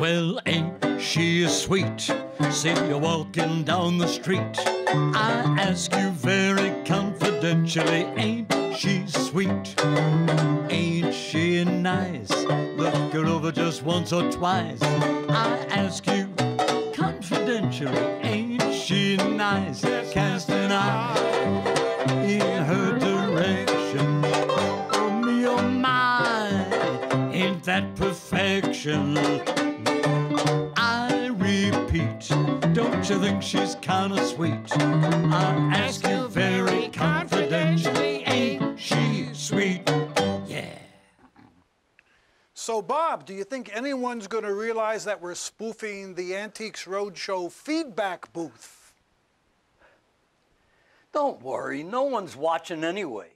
Well, ain't she sweet? See you walking down the street. I ask you very confidentially, ain't she sweet? Ain't she nice? Look her over just once or twice. I ask you confidentially, ain't she nice? Cast an eye in her direction. Oh me, oh my, ain't that perfection? Don't you think she's kinda sweet? I ask you very confidentially, ain't she sweet? Yeah. So, Bob, do you think anyone's going to realize that we're spoofing the Antiques Roadshow feedback booth? Don't worry, no one's watching anyway.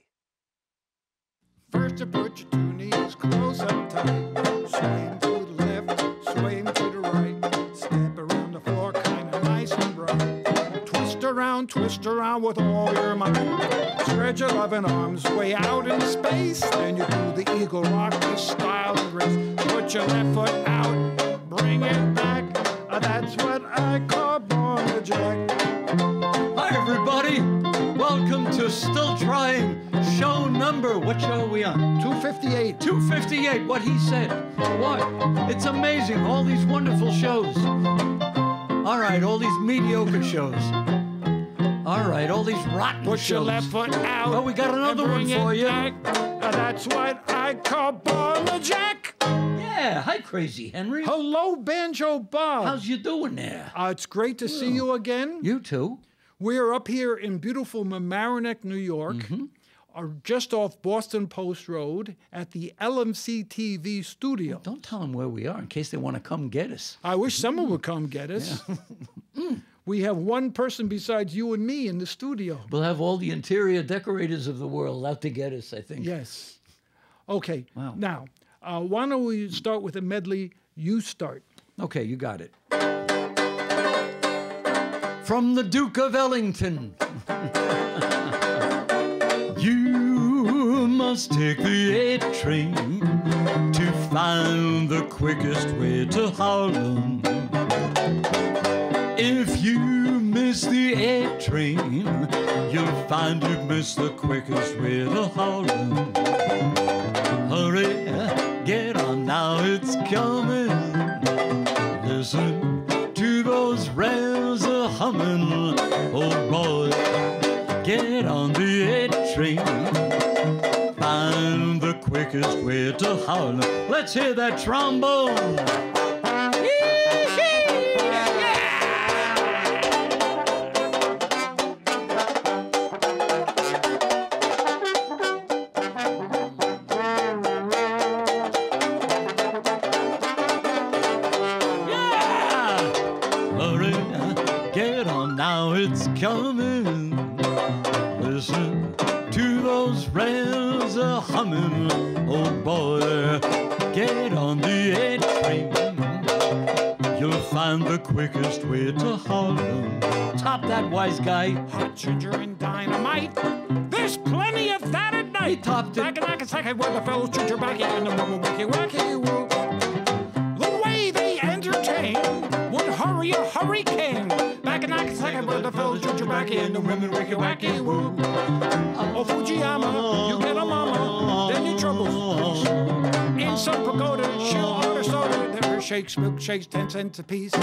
First you put your two knees close up tight. Sway 'em to the left, sway around, twist around with all your might. Spread your loving arms way out in space. Then you do the eagle rock with style and grace. Put your left foot out, bring it back. Uh, That's what I call born to jack. Hi, everybody. Welcome to Still Trying show number. What show are we on? 258. 258, what he said. What? It's amazing, all these wonderful shows. All right, all these mediocre shows. All right, all these rotten Put shows. your left foot out. Well, we got and another one bring for it you. back. That's what I call to jack. Yeah, hi, Crazy Henry. Hello, Banjo Bob. How's you doing there? Uh, it's great to see you again. You too. We're up here in beautiful Mamaroneck, New York, Mm-hmm. uh, just off Boston Post Road at the LMC TV studio. Don't tell them where we are in case they want to come get us. I wish someone would come get us. we have one person besides you and me in the studio. We'll have all the interior decorators of the world out to get us, I think. Yes. Okay. Wow. Now, uh, why don't we start with a medley? You start. Okay, you got it. From the Duke of Ellington. you must take the A train to find the quickest way to Harlem. A train, you'll find you've missed the quickest way to Harlem. Hurry, get on now, it's coming. Listen to those rails a humming. Oh boy, get on the A train. Find the quickest way to Harlem. Let's hear that trombone. Rails a humming. Oh boy, get on the A train. You'll find the quickest way to Harlem. Top that wise guy. Hot ginger and dynamite. There's plenty of that at night. topped it. Back and I can second where the fellows ginger back and the woman wacky wacky woo. The way they entertain would hurry a hurricane. Back and I can second where the fellows ginger back and the women wacky wacky woo. Oh Fujiyama, you get a mama, then your troubles. In some pagoda, she'll order soda. There shakes, milkshakes, ten cents a piece.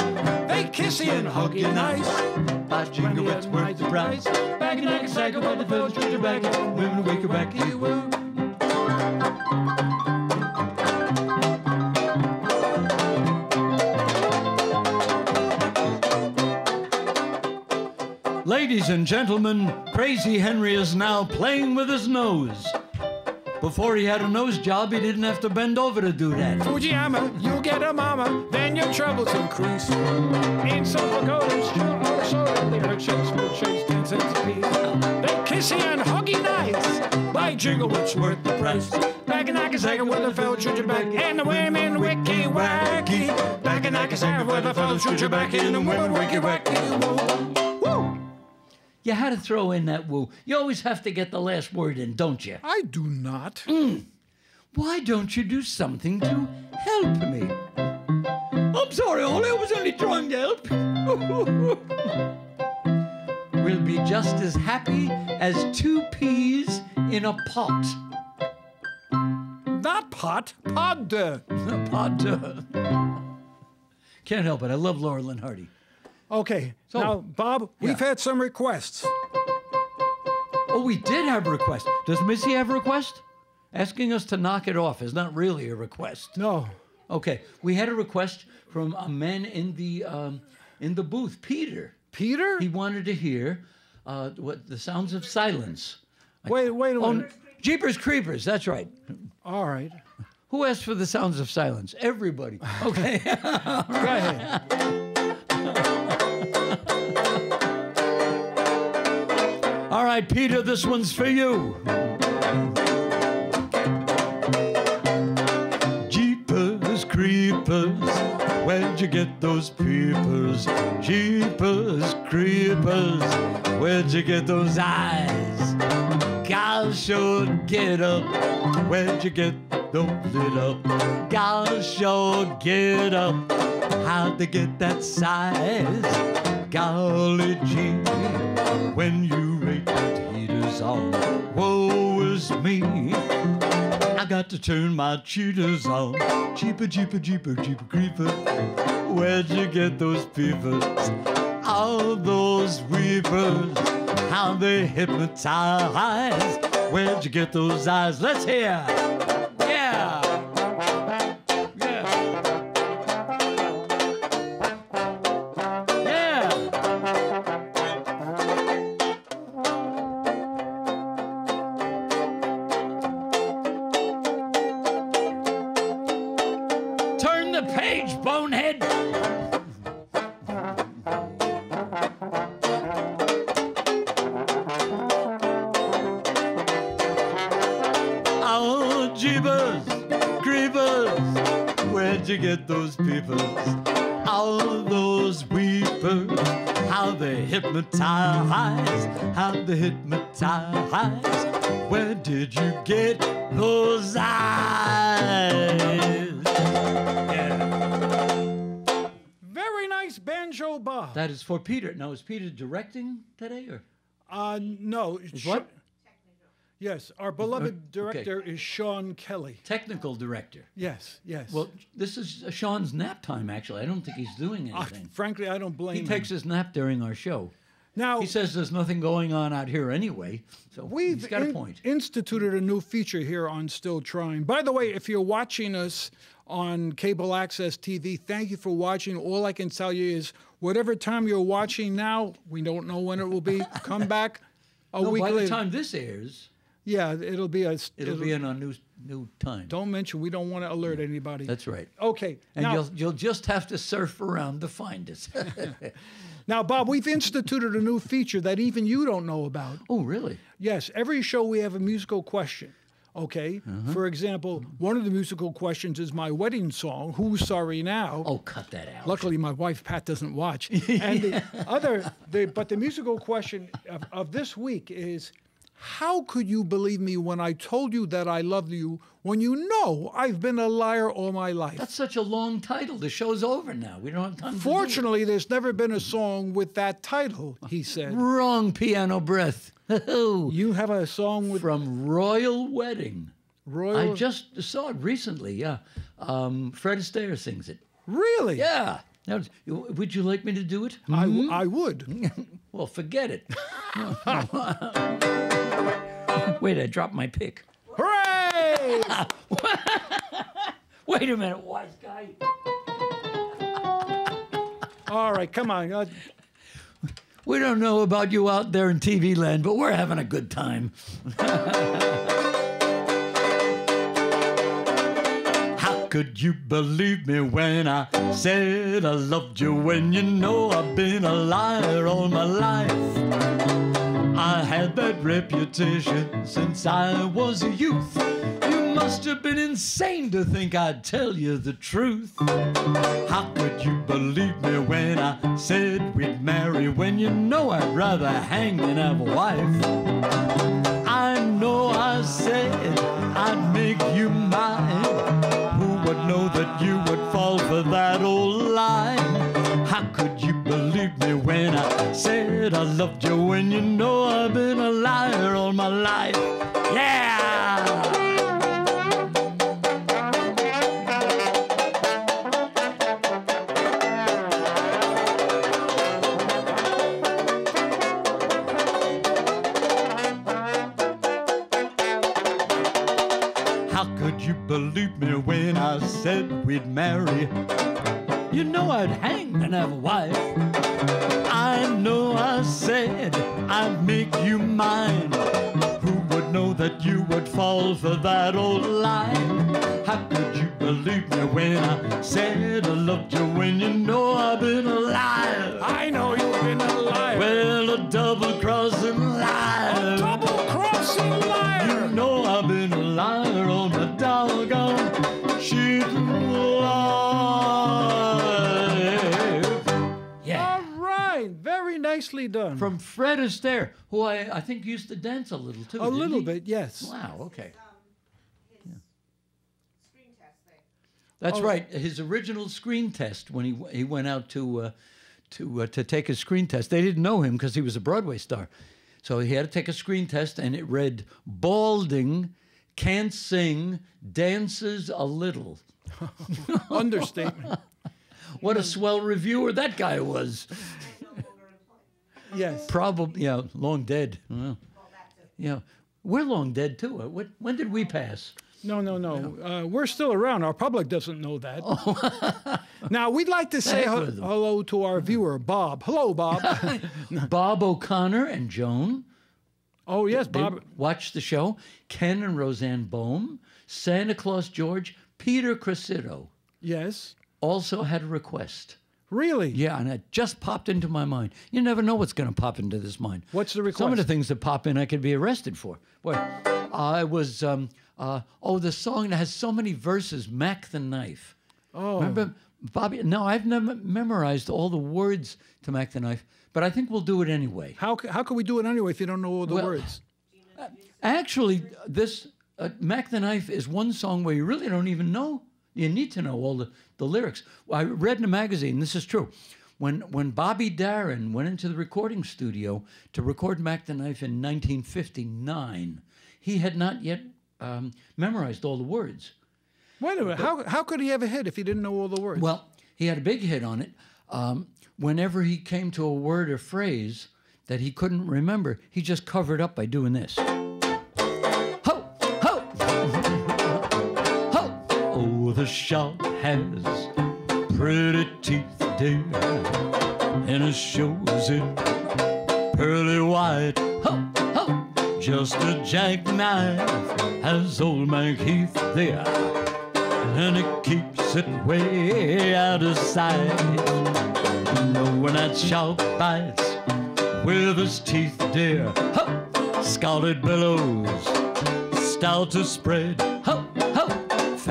They kiss you and hug you nice. Jingle, it's worth the price. Back in Nagasaki, where the fellas treat you back, women wake you back, Ladies and gentlemen, Crazy Henry is now playing with his nose. Before he had a nose job, he didn't have to bend over to do that. Fujiyama, you get a mama, then your troubles increase. In some pagodas, she'll order soda. They heard shakes, milkshakes, ten cents a. They kiss you and hug you nice. By jingle, it's worth the price. Back in Nagasaki, where the fellows shoot you back, and the women wicky wacky. Back in Nagasaki, where the fellows shoot you back, and the women wicky wacky. Woo! You had to throw in that woo. You always have to get the last word in, don't you? I do not. Why don't you do something to help me? I'm sorry, Ollie. I was only trying to help. we'll be just as happy as two peas in a pot. Not pot, pod. pot. uh, Can't help it. I love Laurel and Hardy. Okay, So- now, Bob, we've had some requests. Oh, we did have a request. Does Missy have a request? Asking us to knock it off is not really a request. No. Okay, we had a request from a man in the um, in the booth, Peter. Peter? He wanted to hear uh, what the sounds of silence. Wait, wait a Oh, minute. Jeepers Creepers. That's right. All right. Who asked for the sounds of silence? Everybody. Okay. Go ahead. Right, Peter, this one's for you. Jeepers creepers, where'd you get those peepers? Jeepers creepers, where'd you get those eyes? Gal sure get up, where'd you get those lit up? Gal sure get up, how'd they get that size? Golly gee, when you on, woe is me. I got to turn my cheaters on. Jeeper, jeeper, jeeper, jeeper creeper. Where'd you get those peepers? All those weepers, how they hypnotize. Where'd you get those eyes? Let's hear. The page, bonehead. Oh, jeebus, creepers, where'd you get those peepers? All those weepers, how they hypnotize, how they hypnotize. Is for Peter. Now, is Peter directing today or? Uh, no. Is what? Yes, our beloved okay. director is Sean Kelly. Technical director. Yes, yes. Well, this is Sean's nap time, actually. I don't think he's doing Uh, anything. frankly, I don't blame him. He takes his nap during our show. Now, He says there's nothing going on out here anyway, so We've he's got a point. instituted a new feature here on Still Trying. By the way, if you're watching us on cable access TV, thank you for watching. All I can tell you is whatever time you're watching now, we don't know when it will be. Come back a No, week by the time this airs, yeah, it'll be a. it'll, be in a new new time. Don't mention. We don't want to alert anybody. That's right. okay. And now, you'll you'll just have to surf around to find us. now, Bob, we've instituted a new feature that even you don't know about. oh, really? Yes, every show we have a musical question. Okay. Uh-huh. For example, one of the musical questions is my wedding song, Who's Sorry Now? Oh, cut that out. Luckily, my wife Pat doesn't watch. And the other, the, but the musical question of, of this week is, how could you believe me when I told you that I love you when you know I've been a liar all my life? That's such a long title. The show's over now. We don't have time. to do it. Fortunately, there's never been a song with that title, he said. wrong piano breath. You have a song with From Royal Wedding. Royal. I just saw it recently. Yeah, um, Fred Astaire sings it. really? Yeah. Now, would you like me to do it? i would. Well, forget it. Wait, I dropped my pick. Hooray! Wait a minute, wise guy. All right, come on. Uh, We don't know about you out there in TV land, but we're having a good time. How could you believe me when I said I loved you when you know I've been a liar all my life? I had that reputation since I was a youth. You must have been insane to think I'd tell you the truth. How could you believe me when I said we'd marry when you know I'd rather hang than have a wife? I know I said said I loved you when you know I've been a liar all my life? Yeah! How could you believe me when I said we'd marry? You know I'd hang and have a wife. I said I'd make you mine. Who would know that you would fall for that old lie? How could you believe me when I said I loved you when you know I've been a liar? I know you've been a liar. Well, a double crossing Very nicely done. From Fred Astaire, who I, I think used to dance a little too. a didn't little he? bit, yes. Wow, okay. Screen test thing. That's Oh. right. His original screen test when he he went out to uh, to uh, to take a screen test. They didn't know him because he was a Broadway star, so he had to take a screen test, and it read balding, can't sing, dances a little. Understatement. What a swell reviewer that guy was. Yes. Probably, yeah, long dead. Well, yeah, we're long dead too. Uh, What, when did we pass? No, no, no. Uh, we're still around. Our public doesn't know that. Oh. now, we'd like to say heck he- with them. hello to our viewer, Bob. Hello, Bob. Bob O'Connor and Joan. oh, yes, They Bob. watched the show. Ken and Roseanne Bohm, Santa Claus George, Peter Cressito Yes. also had a request. Really? Yeah, and it just popped into my mind. You never know what's going to pop into this mind. What's the Some of the things that pop in, I could be arrested for. Boy, I was, um, uh, oh, the song that has so many verses, Mac the Knife. Oh. Remember, Bobby? No, I've never memorized all the words to Mac the Knife, but I think we'll do it anyway. How, how can we do it anyway if you don't know all the Well- words? Actually, this uh, Mac the Knife is one song where you really don't even know. You need to know all the, the lyrics. I read in a magazine, this is true. When, when Bobby Darin went into the recording studio to record Mac the Knife in 1959, he had not yet um, memorized all the words. Wait a minute. How, how could he have a hit if he didn't know all the words? Well, he had a big hit on it. Um, whenever he came to a word or phrase that he couldn't remember, he just covered up by doing this. Shark has pretty teeth, dear, and it shows it pearly white. Ho, ho. Just a jackknife has old Macheath there and it keeps it way out of sight. You know when that shark bites with his teeth, dear, ho, scalded billows start to spread,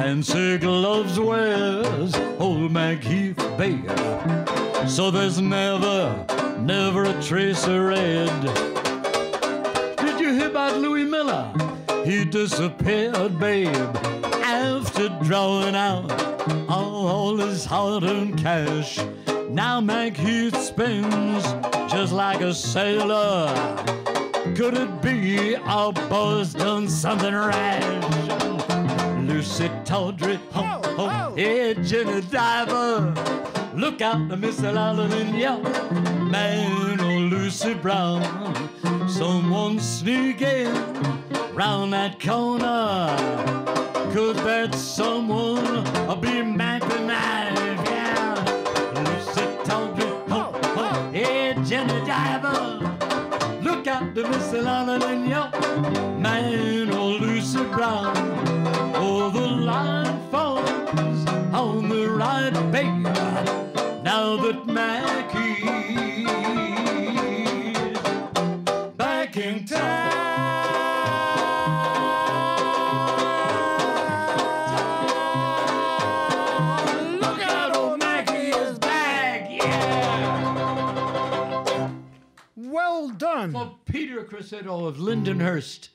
fancy gloves wears old Macheath Bear. So there's never, never a trace of red. Did you hear about Louis Miller? He disappeared, babe, after drawing out all his hard-earned cash. Now Macheath spins just like a sailor. Could it be our boy's done something rash? Lucy Tawdry, ho, ho, oh. hey, Jenny Diver. Look out, Miss Allen and young man, oh Lucy Brown. Someone sneaking round that corner. Could that someone be Mac the Knife? Yeah, Lucy Tawdry, ho, ho, hey, Jenny Diver. Look out, the Miss Allen and young man, oh Lucy Brown. On the right babe. Now that Mackie's back in town. Look out, old Mackie is yeah. well done. For Peter Cressado of Lindenhurst.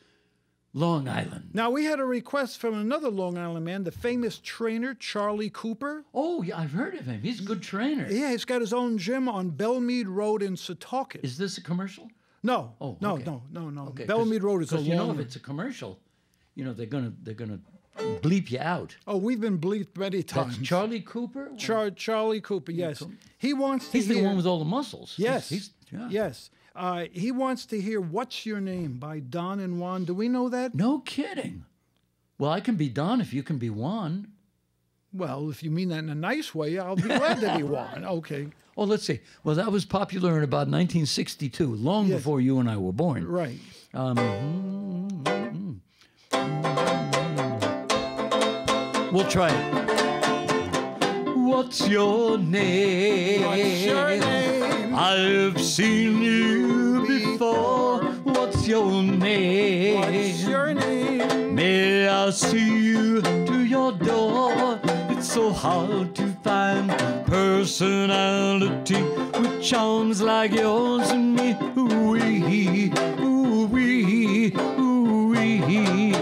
Long Island. Now, we had a request from another Long Island man, the famous trainer, Charlie Cooper. Oh, yeah, I've heard of him. He's a good trainer. Yeah, he's got his own gym on Belle Mead Road in Setauket. Is this a commercial? no, Oh, no, okay. no, no, no. Okay, Belle Mead Road is a long. you know if it's a commercial, you know they're gonna they're gonna bleep you out. oh, we've been bleeped many That's times. Charlie Cooper. Char- Charlie Cooper, yes. He wants to He's the one with all the muscles. He's- Yes. He's, yeah. Yes. Uh, he wants to hear What's Your Name by Don and Juan. Do we know that? No kidding. Well, I can be Don if you can be Juan. Well, if you mean that in a nice way, I'll be glad that he won. Okay. Oh, let's see. Well, that was popular in about 1962, long Yes. before you and I were born. Right. Um, we'll try it. What's your name? What's your name? I've seen you before. What's your name? What's your name? May I see you to your door? It's so hard to find personality with charms like yours and me. Ooh-wee, ooh-wee, ooh-wee.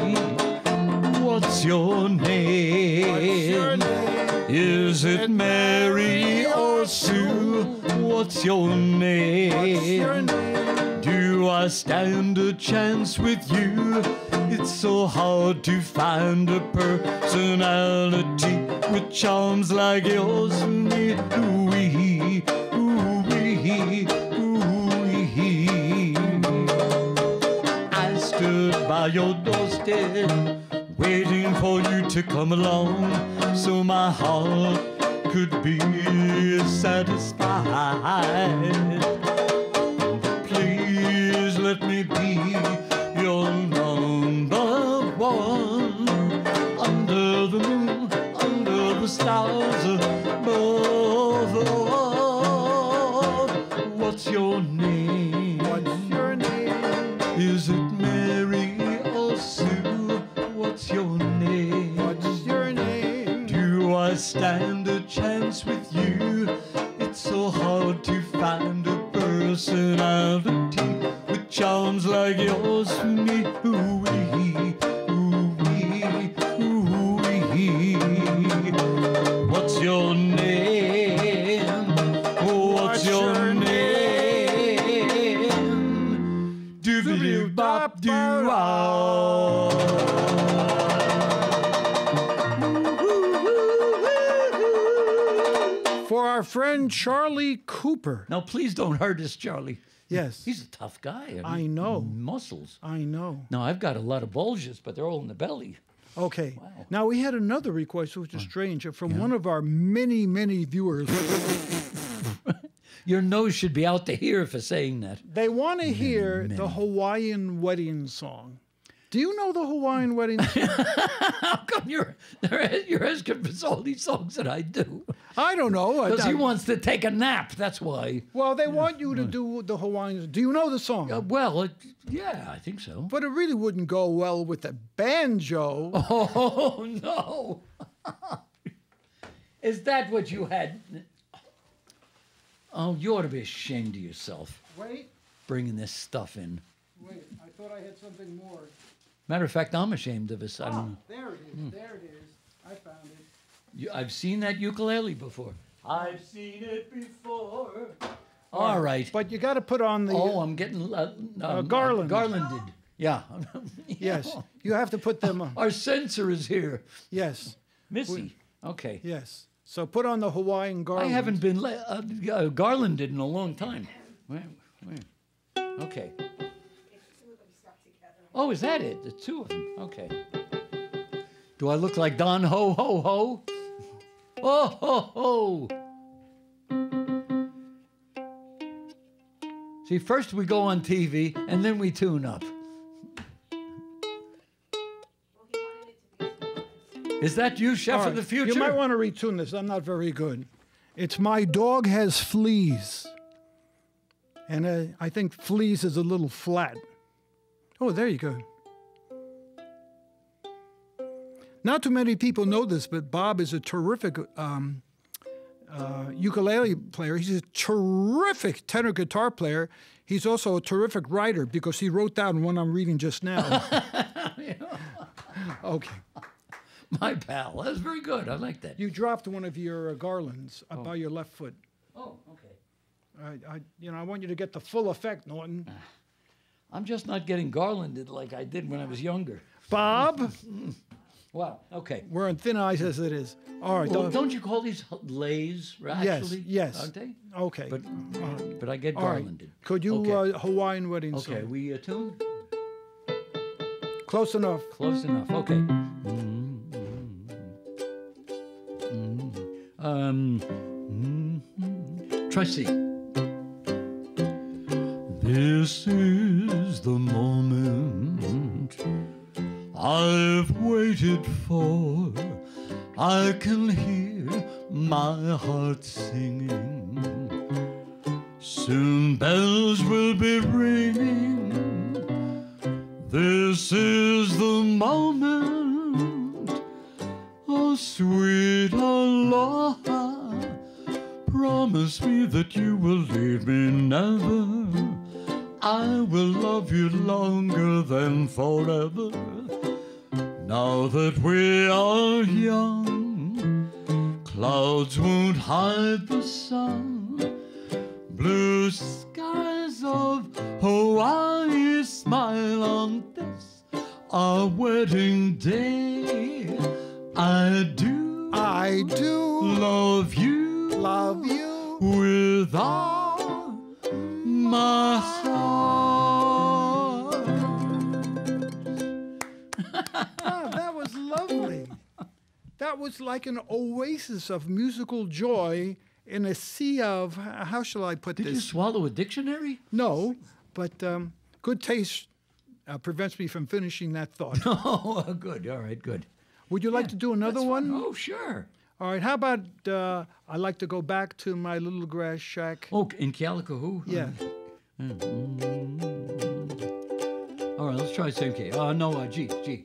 What's your name? What's your name? Is it Mary or Sue? What's your name? What's your name? Do I stand a chance with you? It's so hard to find a personality with charms like yours and me. Ooh-wee, ooh-wee, ooh-wee. I stood by your doorstep, waiting for you to come along, so my heart could be satisfied. I stand a chance with you? It's so hard to find a personality with charms like yours Charlie Cooper. Now, please don't hurt us, Charlie. Yes. He's a tough guy. I mean, know. Muscles. I know. Now, I've got a lot of bulges, but they're all in the belly. Okay. Wow. Now we had another request, which is strange, from one of our many, many viewers. Your nose should be out to here for saying that. they want to hear the Hawaiian wedding song. Do you know the Hawaiian wedding song? How come you're, you're asking for all these songs that I do? I don't know. Because he wants to take a nap, that's why. well, they want you to do the Hawaiian. Do you know the song? Uh, well, it, yeah, I think so. But it really wouldn't go well with the banjo. Oh, no. Is that what you had? Oh, you ought to be ashamed of yourself Wait, bringing this stuff in. wait. I thought I had something more. Matter of fact, I'm ashamed of us. I don't know. There it is. There it is. I found it. You, I've seen that ukulele before. I've seen it before. All right. But you got to put on the. Oh, I'm getting uh, um, garland. garlanded. Yeah. yes, you have to put them on. Our censor is here, Yes, Missy. Okay. yes. So put on the Hawaiian garland. I haven't been le- uh, uh, garlanded in a long time. Where, where? Okay. Oh, is that it? The two of them. Okay. Do I look like Don Ho Ho Ho? Oh ho ho! See, first we go on TV and then we tune up. Is that you, Chef All of the Future? You might want to retune this. I'm not very good. It's My Dog Has Fleas. And uh, I think fleas is a little flat. Oh, there you go. Not too many people know this, but Bob is a terrific um, uh, ukulele player. He's a terrific tenor guitar player. He's also a terrific writer because he wrote down one I'm reading just now. okay. My pal. That's very good. I like that. You dropped one of your uh, garlands uh, by your left foot. Oh, okay. I, I, you know, I want you to get the full effect, Norton. I'm just not getting garlanded like I did when I was younger. Bob, Wow. Okay. we're on thin ice as it is. All right. Well, don't- don't you call these lays? yes, Actually, yes. Aren't they? Okay. But but I get All right. garlanded. Could you Okay. uh, Hawaiian wedding Okay. song? We uh, attuned. Close enough. Close enough. Okay. Mm-hmm. Mm-hmm. Mm-hmm. Um. Try C. This is the moment I've waited for. I can hear my heart singing. Soon bells will be ringing. This is the moment. Oh, sweet aloha. Promise me that you will leave me never. I will love you longer than forever. Now that we are young, clouds won't hide the sun. Blue skies of Hawaii smile on this, our wedding day. I do I do love you love you. with all was like an oasis of musical joy in a sea of how shall I put Did you this? swallow a dictionary? No, but um, good taste uh, prevents me from finishing that thought. Oh, good. All right. Good. Would you like to do another one? fine. Oh, sure. All right. How about uh, I like to go back to my little grass shack? Oh, in Calico, Yeah. All right, let's try the same key. Uh, no, uh, G, G.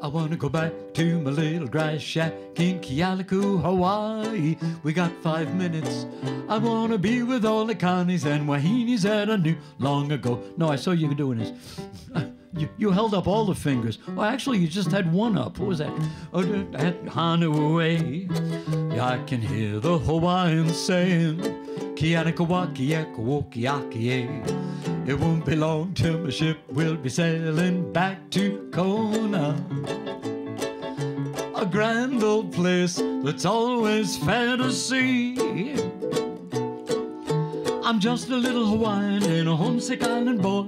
I wanna go back to my little grass shack in Kealakekua, Hawaii. We got five minutes. I wanna be with all the Connies and Wahines that I knew long ago. No, I saw you doing this. You, you held up all the fingers. Well, actually, you just had one up. What was that? Oh, at Hanauei, I can hear the Hawaiians saying, Kianakawakiakawokiakie. It won't be long till my ship will be sailing back to Kona. A grand old place that's always fair to see. I'm just a little Hawaiian and a homesick island boy.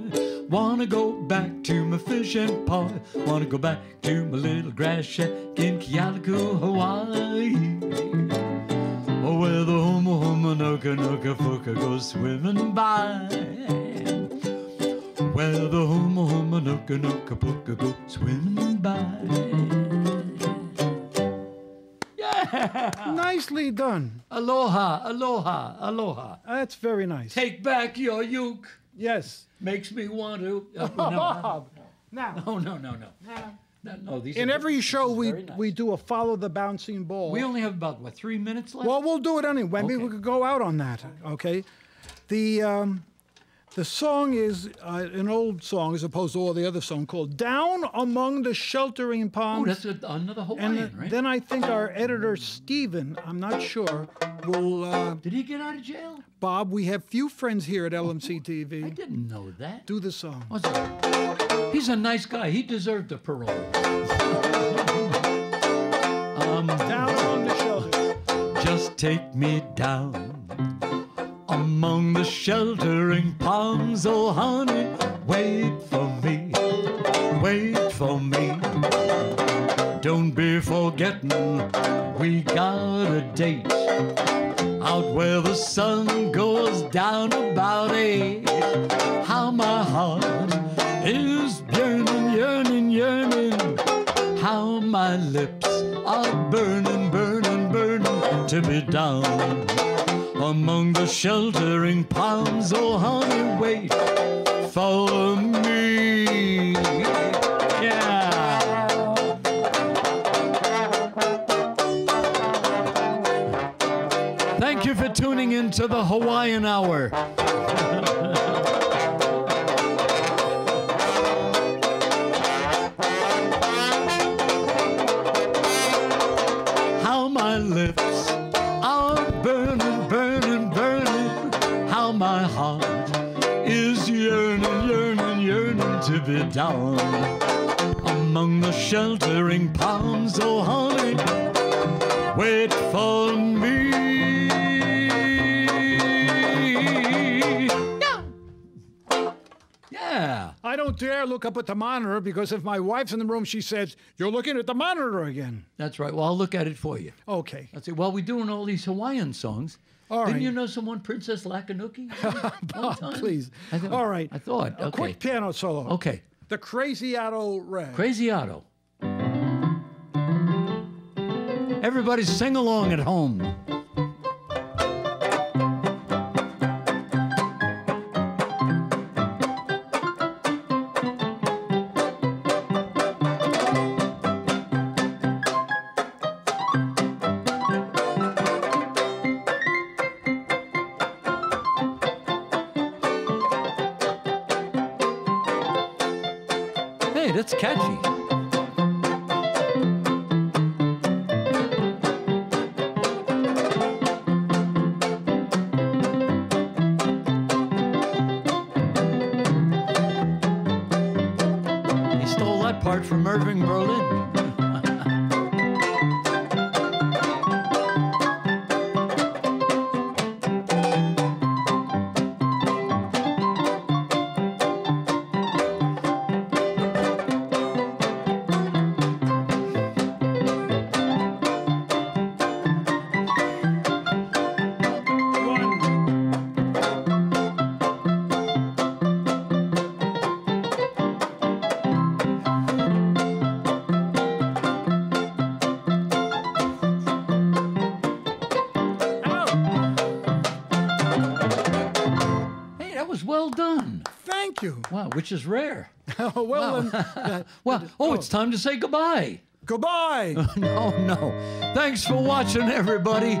Wanna go back to my fishing pond. Wanna go back to my little grass shack in Kealakekua, Hawaii. Oh, where the homo homo nuka nuka fuka goes swimming by. Where the homo homo nuka nuka fuka goes swimming by. Nicely done. Aloha, aloha, aloha. That's very nice. Take back your uke. Yes. Makes me want to. Uh, no, Now, no, no, no, no. No, no, these in are- every show, we nice. we do a follow the bouncing ball. We only have about what three minutes left. Well, we'll do it anyway. Maybe Okay. we could go out on that. Okay. The um, the song is uh, an old song as opposed to all the other song called "Down Among the Sheltering oh, Palms." that's a, another and Hawaiian, right? then I think our editor Stephen, I'm not sure, will. Uh, Did he get out of jail? Bob, we have few friends here at LMC TV. I didn't know that. Do the song. What's that? He's a nice guy. He deserved a parole. Um, Down among the shelters. Just take me down among the sheltering palms, oh honey. Wait for me, wait for me. Don't be forgetting, we got a date out where the sun goes down about eight. How my heart is yearning, yearning, yearning. How my lips are burning, burning, burning to be down among the sheltering palms. Oh, honey, wait for me. Yeah. Thank you for tuning in to the Hawaiian Hour. How my lips are burning, burning. Be down among the sheltering palms. Oh, honey, wait for me. Yeah. I don't dare look up at the monitor because if my wife's in the room, she says, You're looking at the monitor again. That's right. Well, I'll look at it for you. Okay. That's it. While we're doing all these Hawaiian songs, All didn't right. you know someone, Princess Lakanuki? Please. I thought- All right. I thought. A okay. quick piano solo. Okay. The Crazy Otto Red. Crazy Otto. Everybody sing along at home. That's catchy. Wow, which is rare. well, then, uh, Well, oh, it's time to say goodbye. goodbye. No, no. Thanks for watching, everybody.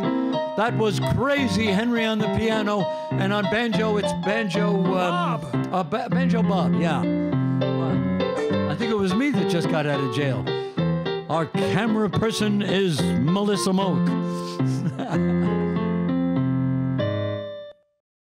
That was crazy Henry on the piano, and on banjo, it's banjo um, Bob. Uh, ba- banjo Bob, yeah. Well, I think it was me that just got out of jail. Our camera person is Melissa Moak.